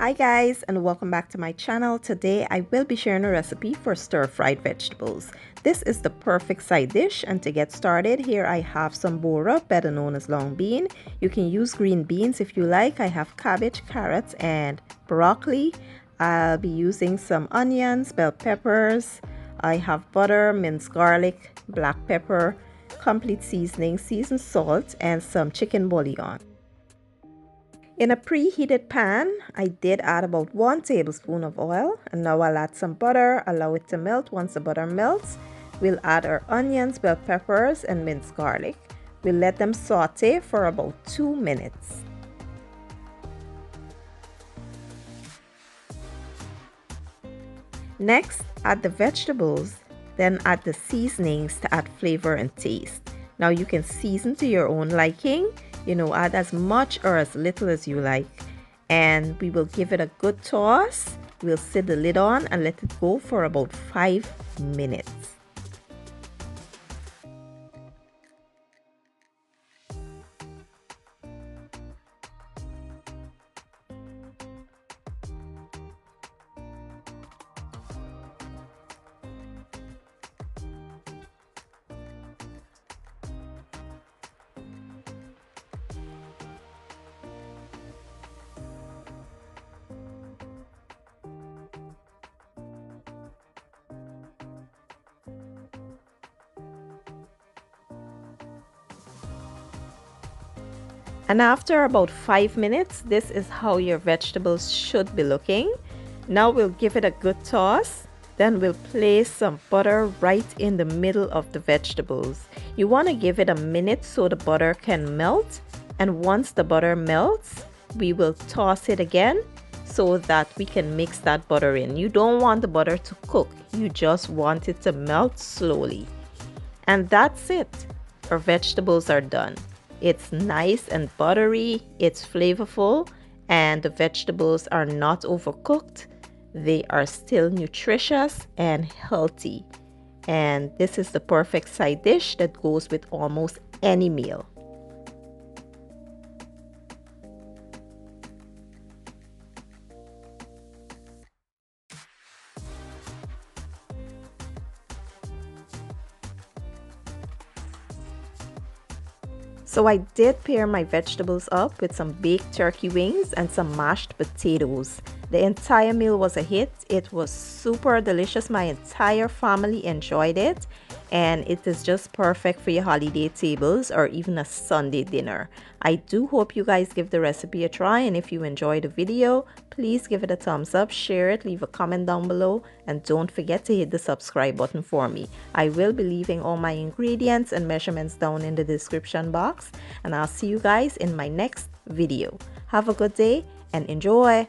Hi guys and welcome back to my channel. Today I will be sharing a recipe for stir-fried vegetables. This is the perfect side dish and to get started here I have some bora, better known as long bean. You can use green beans if you like. I have cabbage, carrots and broccoli. I'll be using some onions, bell peppers. I have butter, minced garlic, black pepper, complete seasoning, seasoned salt and some chicken bouillon. In a preheated pan, I did add about 1 tablespoon of oil and now I'll add some butter, allow it to melt. Once the butter melts, we'll add our onions, bell peppers and minced garlic. We'll let them saute for about 2 minutes. Next, add the vegetables, then add the seasonings to add flavor and taste. Now you can season to your own liking you know add as much or as little as you like. And we will give it a good toss. We'll set the lid on and let it go for about five minutes And after about 5 minutes, this is how your vegetables should be looking. Now we'll give it a good toss. Then we'll place some butter right in the middle of the vegetables. You want to give it a minute so the butter can melt. And once the butter melts, we will toss it again so that we can mix that butter in. You don't want the butter to cook. You just want it to melt slowly. And that's it. Our vegetables are done. It's nice and buttery, it's flavorful, and the vegetables are not overcooked. They are still nutritious and healthy. And this is the perfect side dish that goes with almost any meal. So I did pair my vegetables up with some baked turkey wings and some mashed potatoes. The entire meal was a hit. It was super delicious. My entire family enjoyed it and it is just perfect for your holiday tables or even a Sunday dinner. I do hope you guys give the recipe a try and if you enjoyed the video, please give it a thumbs up, share it, leave a comment down below and don't forget to hit the subscribe button for me. I will be leaving all my ingredients and measurements down in the description box and I'll see you guys in my next video. Have a good day and enjoy!